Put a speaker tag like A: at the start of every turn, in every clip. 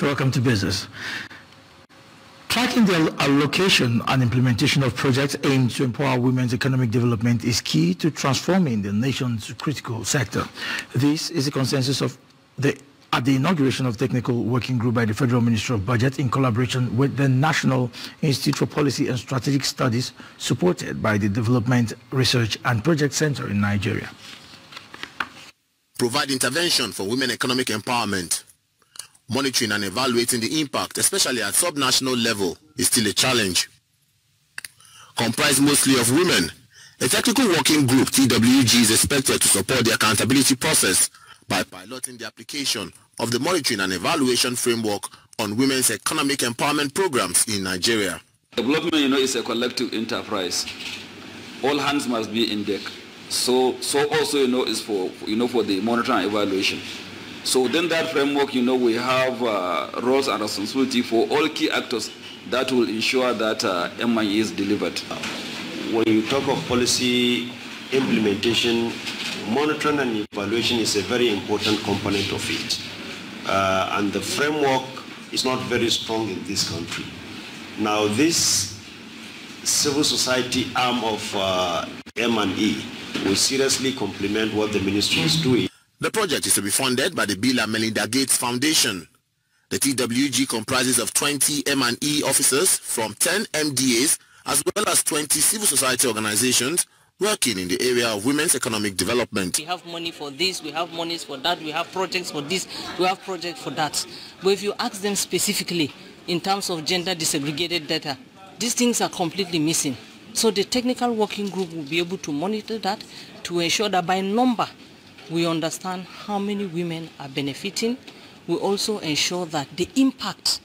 A: Welcome to business. Tracking the allocation and implementation of projects aimed to empower women's economic development is key to transforming the nation's critical sector. This is a consensus of the at the inauguration of technical working group by the Federal Ministry of Budget in collaboration with the National Institute for Policy and Strategic Studies supported by the Development Research and Project Center in Nigeria.
B: Provide intervention for women economic empowerment. Monitoring and evaluating the impact, especially at subnational level, is still a challenge. Comprised mostly of women, a technical working group, TWG, is expected to support the accountability process by piloting the application of the monitoring and evaluation framework on women's economic empowerment programs in Nigeria.
C: Development, you know, is a collective enterprise. All hands must be in deck. So, so also, you know, is for, you know, for the monitoring and evaluation. So within that framework, you know, we have uh, roles and responsibility for all key actors that will ensure that uh, M&E is delivered.
D: When you talk of policy implementation, monitoring and evaluation is a very important component of it. Uh, and the framework is not very strong in this country. Now this civil society arm of uh, M&E will seriously complement what the ministry is doing.
B: The project is to be funded by the Bill and Melinda Gates Foundation. The TWG comprises of 20 M&E officers from 10 MDAs as well as 20 civil society organizations working in the area of women's economic development.
E: We have money for this, we have monies for that, we have projects for this, we have projects for that. But if you ask them specifically in terms of gender disaggregated data, these things are completely missing. So the technical working group will be able to monitor that to ensure that by number we understand how many women are benefiting. We also ensure that the impact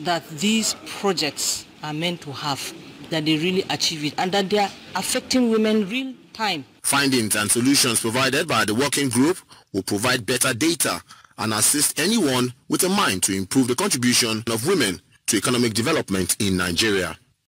E: that these projects are meant to have that they really achieve it and that they are affecting women real time.
B: Findings and solutions provided by the working group will provide better data and assist anyone with a mind to improve the contribution of women to economic development in Nigeria.